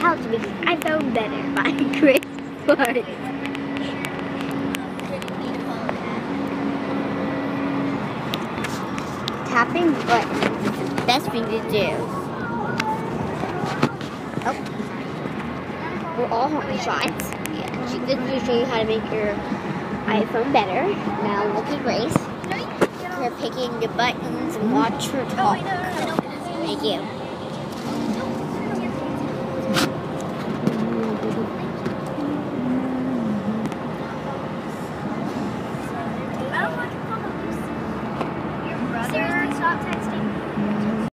iPhone Better by Grace Clark. Tapping buttons is the best thing to do. Oh. We're all home shots. Yeah, she did just show you how to make your iPhone better. Now look at Grace. Her picking the buttons and watch her talk. Thank you.